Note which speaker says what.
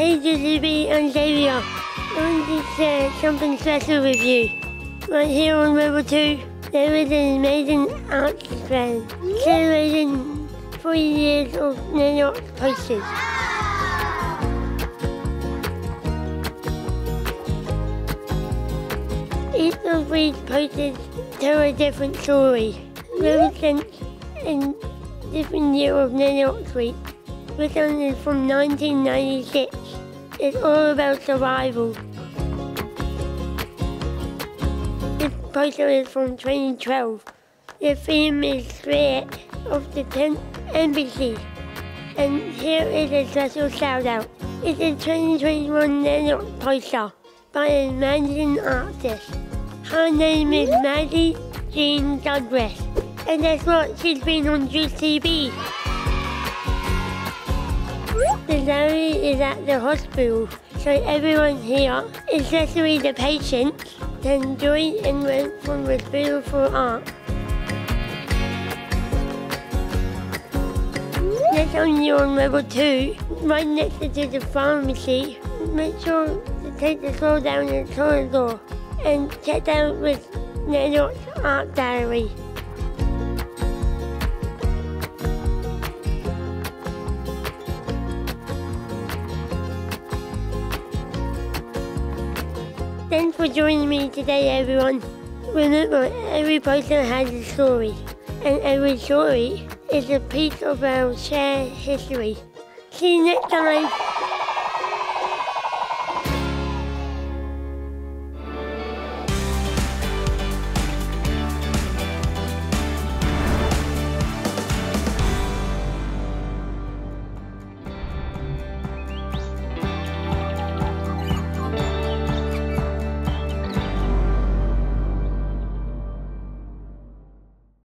Speaker 1: Peter, Libby and Zayviar. I want to share something special with you. Right here on Level 2, there is an amazing arts fair celebrating 40 years of NAIDOC posters. Each of these posters tell a different story, represents a different year of NAIDOC Week. This one is from 1996. It's all about survival. This poster is from 2012. The theme is threat of the Tent Embassy. And here is a special shout out. It's a 2021 NAIDOC poster by an amazing artist. Her name is Maggie Jean Douglas. And that's what she's been on Juiced. The Zoe is at the hospital, so everyone here, especially the patients, can enjoy and learn from the beautiful art. That's only on level two, right next to the pharmacy. Make sure to take the floor down the corridor and check out with NAIDOC's art gallery. Thanks for joining me today, everyone. Remember, every person has a story, and every story is a piece of our shared history. See you next time.